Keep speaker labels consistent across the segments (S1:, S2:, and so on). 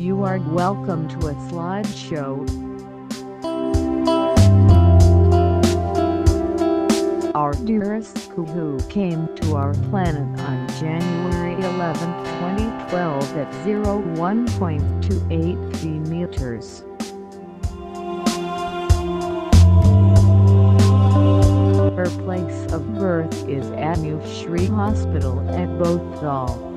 S1: You are welcome to a slideshow. Our dearest Kuhu came to our planet on January 11, 2012 at 01.28 meters. Her place of birth is at New Shri Hospital at Bhopal.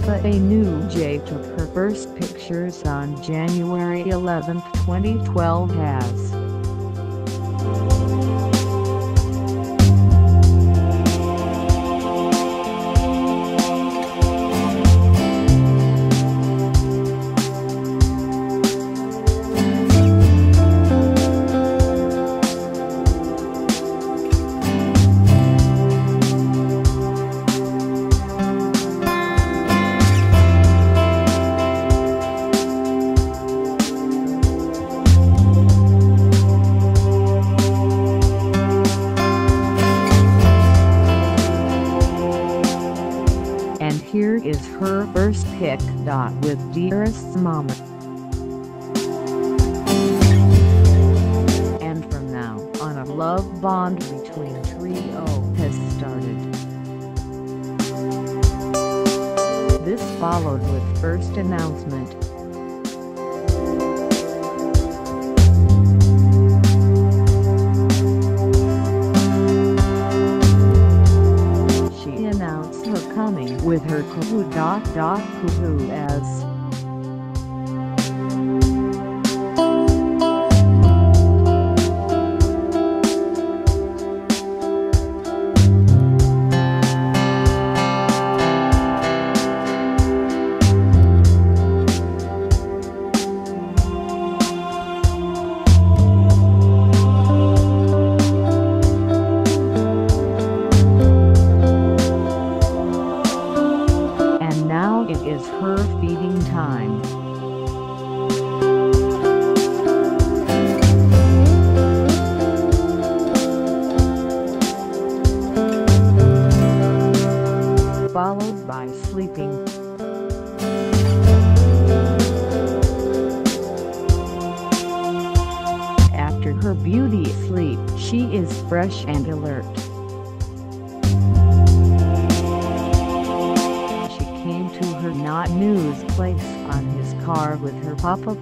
S1: Her papa Anu J took her first pictures on January 11, 2012 as Dot with dearest mama. And from now on a love bond between trio has started. This followed with first announcement. Kuhu dot dot kuhu as is her feeding time. Followed by sleeping. After her beauty sleep, she is fresh and alert. News place on his car with her papa.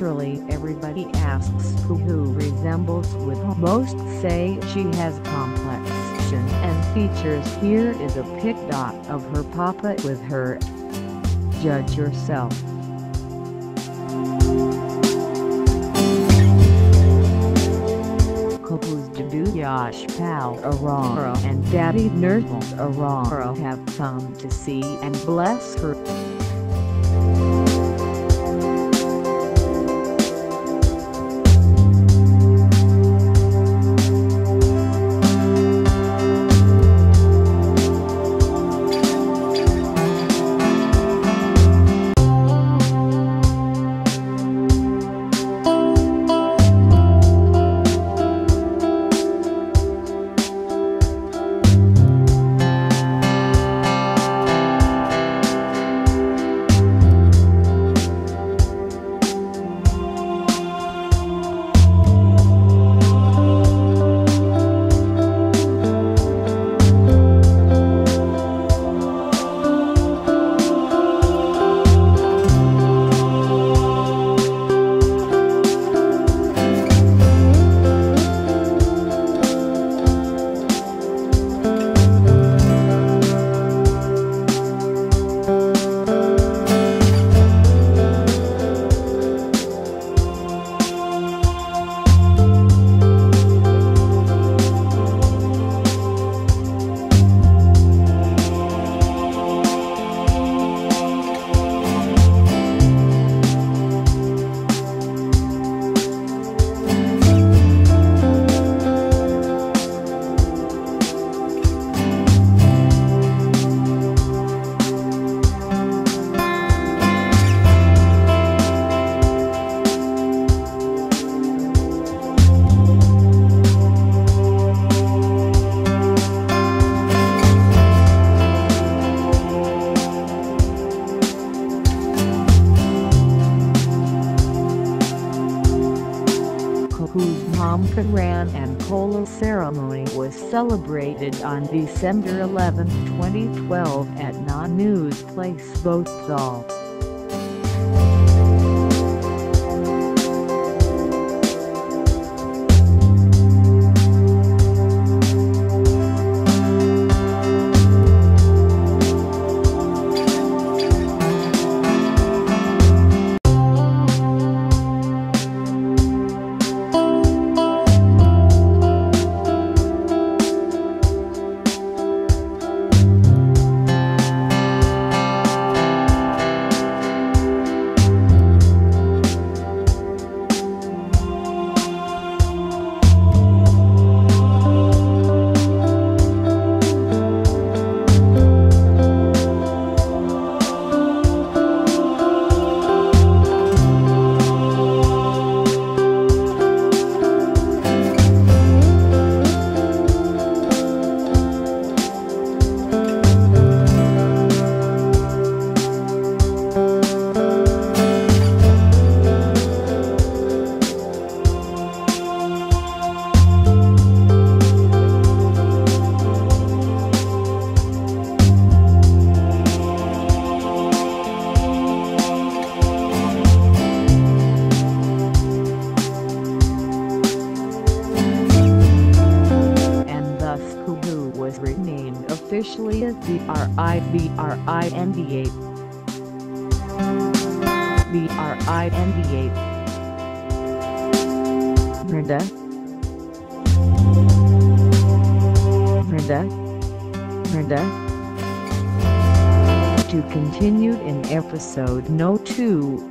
S1: Naturally everybody asks who who resembles with most say she has complexion and features here is a pic dot of her papa with her. Judge yourself. Yash Pal Arora and Daddy Nurgle Arora have come to see and bless her. Momkaran and Kola ceremony was celebrated on December 11, 2012 at Na-News Place Bhopal. BRIBRIND8. BRIND8. Vrinda? Vrinda? Vrinda? To continued in episode no 2.